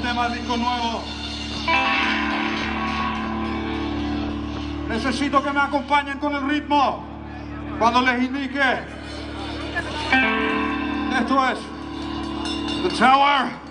tema, disco nuevo. Necesito que me acompañen con el ritmo cuando les indique. Esto es The Tower.